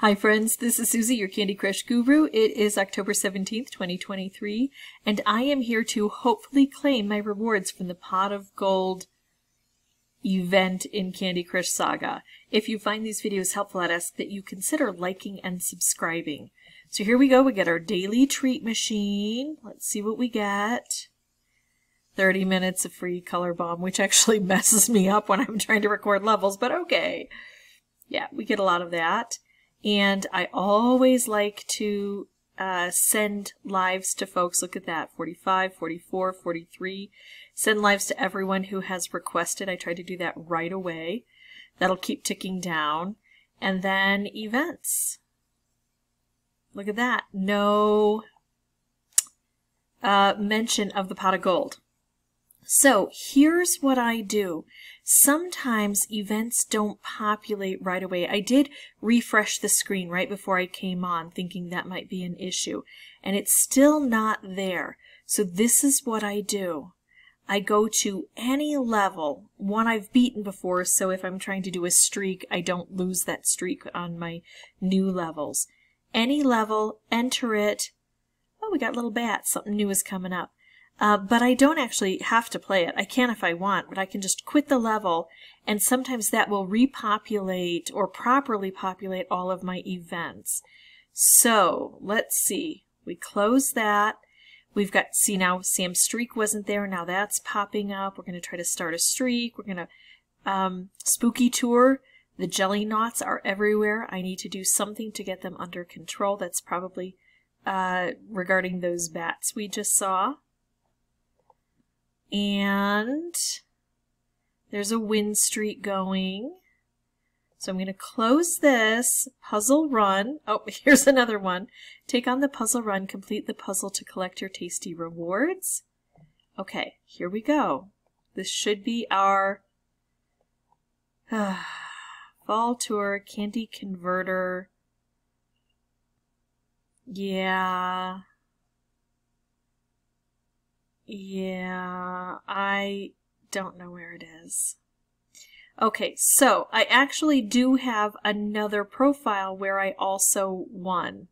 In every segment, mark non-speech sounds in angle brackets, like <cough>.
Hi friends, this is Suzy, your Candy Crush guru. It is October 17th, 2023, and I am here to hopefully claim my rewards from the Pot of Gold event in Candy Crush Saga. If you find these videos helpful, I'd ask that you consider liking and subscribing. So here we go, we get our daily treat machine. Let's see what we get. 30 minutes of free color bomb, which actually <laughs> messes me up when I'm trying to record levels, but okay. Yeah, we get a lot of that. And I always like to uh, send lives to folks. Look at that 45, 44, 43. Send lives to everyone who has requested. I try to do that right away. That'll keep ticking down. And then events. Look at that. No uh, mention of the pot of gold. So here's what I do. Sometimes events don't populate right away. I did refresh the screen right before I came on thinking that might be an issue and it's still not there. So this is what I do. I go to any level, one I've beaten before, so if I'm trying to do a streak, I don't lose that streak on my new levels. Any level, enter it. Oh, we got little bats. Something new is coming up. Uh, but I don't actually have to play it. I can if I want, but I can just quit the level, and sometimes that will repopulate or properly populate all of my events. So let's see. We close that. We've got, see now Sam's streak wasn't there. Now that's popping up. We're going to try to start a streak. We're going to, um, spooky tour. The jelly knots are everywhere. I need to do something to get them under control. That's probably, uh, regarding those bats we just saw. And there's a win streak going. So I'm going to close this puzzle run. Oh, <laughs> here's another one. Take on the puzzle run, complete the puzzle to collect your tasty rewards. Okay, here we go. This should be our uh, <sighs> fall tour candy converter. Yeah. Yeah, I don't know where it is. Okay, so I actually do have another profile where I also won.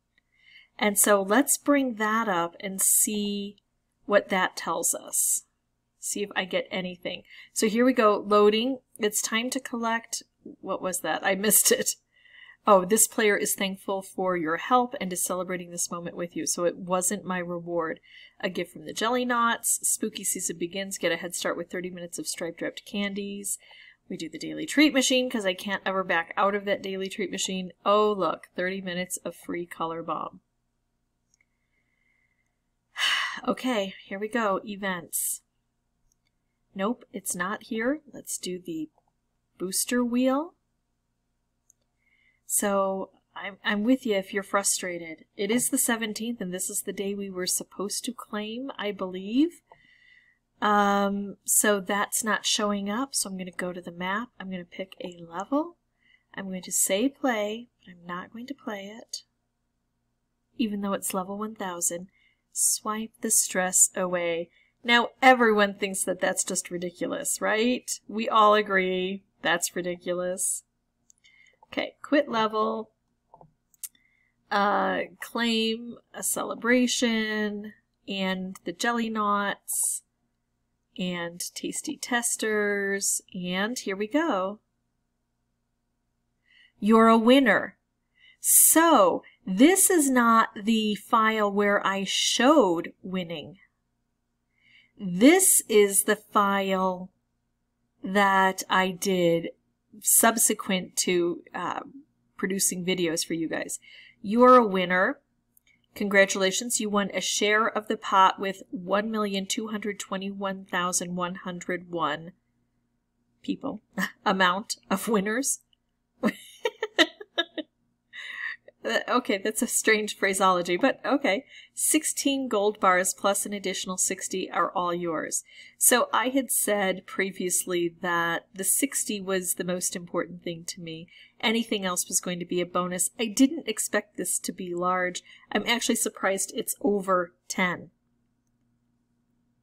And so let's bring that up and see what that tells us. See if I get anything. So here we go, loading. It's time to collect, what was that? I missed it. Oh, this player is thankful for your help and is celebrating this moment with you. So it wasn't my reward. A gift from the Jelly Knots. Spooky season begins. Get a head start with 30 minutes of striped wrapped candies. We do the daily treat machine because I can't ever back out of that daily treat machine. Oh, look, 30 minutes of free color bomb. <sighs> okay, here we go. Events. Nope, it's not here. Let's do the booster wheel. So I'm, I'm with you if you're frustrated. It is the 17th, and this is the day we were supposed to claim, I believe. Um, so that's not showing up, so I'm going to go to the map. I'm going to pick a level. I'm going to say play, but I'm not going to play it, even though it's level 1000. Swipe the stress away. Now, everyone thinks that that's just ridiculous, right? We all agree that's ridiculous. Okay, quit level, uh, claim a celebration, and the jelly knots, and tasty testers, and here we go. You're a winner. So, this is not the file where I showed winning. This is the file that I did subsequent to uh, producing videos for you guys. You are a winner. Congratulations, you won a share of the pot with 1,221,101 people <laughs> amount of winners. Uh, okay, that's a strange phraseology, but okay. 16 gold bars plus an additional 60 are all yours. So I had said previously that the 60 was the most important thing to me. Anything else was going to be a bonus. I didn't expect this to be large. I'm actually surprised it's over 10.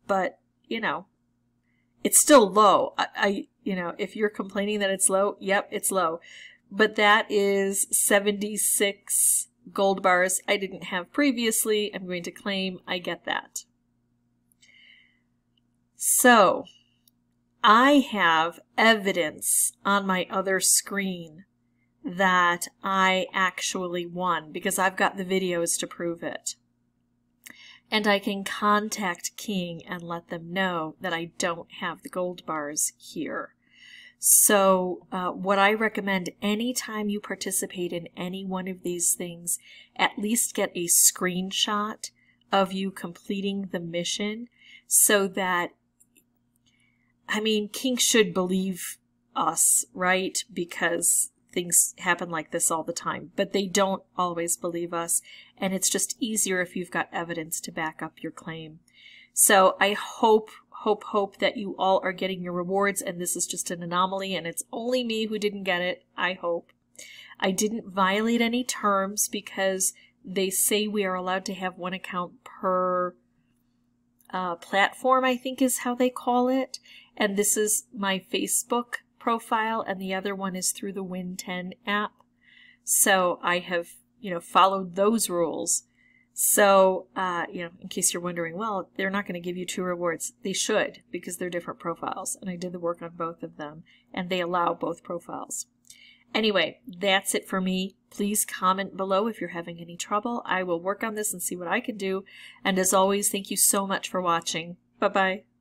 But, you know, it's still low. I, I you know, if you're complaining that it's low, yep, it's low. But that is 76 gold bars I didn't have previously. I'm going to claim I get that. So I have evidence on my other screen that I actually won because I've got the videos to prove it. And I can contact King and let them know that I don't have the gold bars here. So, uh, what I recommend anytime you participate in any one of these things, at least get a screenshot of you completing the mission so that, I mean, King should believe us, right? Because things happen like this all the time, but they don't always believe us, and it's just easier if you've got evidence to back up your claim. So I hope, hope, hope that you all are getting your rewards, and this is just an anomaly, and it's only me who didn't get it, I hope. I didn't violate any terms because they say we are allowed to have one account per uh, platform, I think is how they call it. And this is my Facebook profile and the other one is through the Win 10 app. So I have, you know, followed those rules. So, uh, you know, in case you're wondering, well, they're not going to give you two rewards. They should because they're different profiles. And I did the work on both of them and they allow both profiles. Anyway, that's it for me. Please comment below if you're having any trouble. I will work on this and see what I can do. And as always, thank you so much for watching. Bye bye.